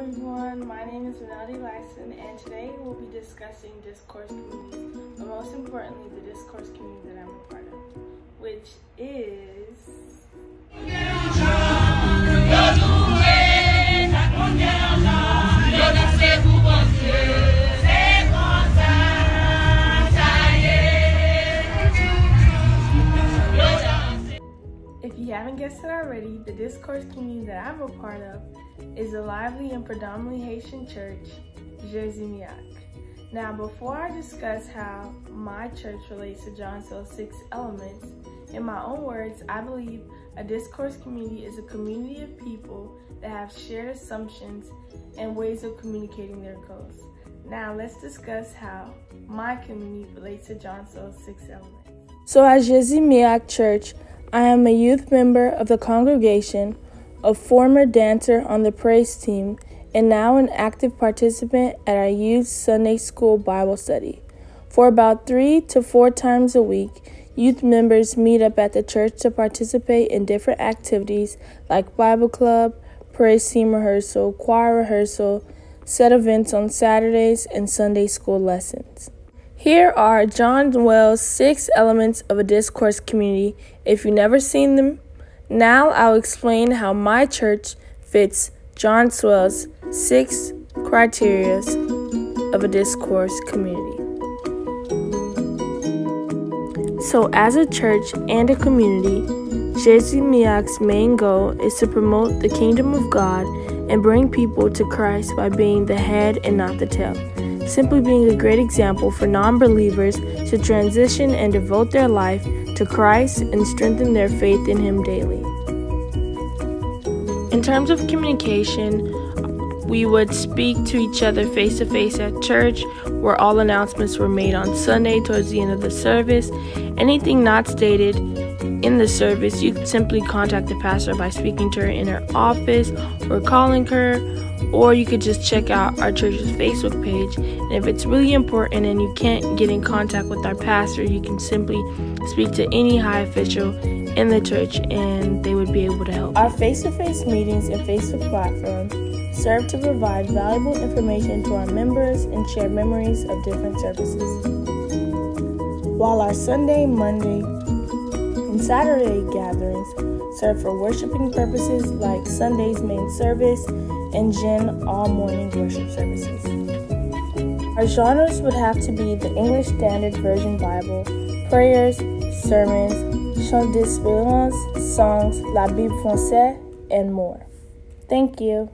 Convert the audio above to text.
everyone. My name is Ronelda Eliacin, and today we'll be discussing discourse communities, but most importantly, the discourse community that I'm a part of, which is. Haven't guessed it already, the discourse community that I'm a part of is a lively and predominantly Haitian church, Jésus Miak. Now, before I discuss how my church relates to John 6 elements, in my own words, I believe a discourse community is a community of people that have shared assumptions and ways of communicating their goals. Now, let's discuss how my community relates to John 6 elements. So, at Miak Church, I am a youth member of the congregation, a former dancer on the praise team, and now an active participant at our youth Sunday school Bible study. For about three to four times a week, youth members meet up at the church to participate in different activities like Bible club, praise team rehearsal, choir rehearsal, set events on Saturdays, and Sunday school lessons. Here are John Swales' six elements of a discourse community. If you've never seen them, now I'll explain how my church fits John Swales' six criteria of a discourse community. So, as a church and a community, Jésus Miak's main goal is to promote the kingdom of God and bring people to Christ by being the head and not the tail simply being a great example for non believers to transition and devote their life to Christ and strengthen their faith in Him daily. In terms of communication, we would speak to each other face to face at church, where all announcements were made on Sunday towards the end of the service. Anything not stated in the service, you could simply contact the pastor by speaking to her in her office or calling her or you could just check out our church's Facebook page. And if it's really important and you can't get in contact with our pastor, you can simply speak to any high official in the church and they would be able to help. Our face to face meetings and Facebook platforms serve to provide valuable information to our members and share memories of different services. While our Sunday, Monday, and Saturday gatherings serve for worshiping purposes like Sunday's main service and Gen all morning worship services. Our genres would have to be the English Standard Version Bible, prayers, sermons, chants d'espérance, songs, la Bible française, and more. Thank you.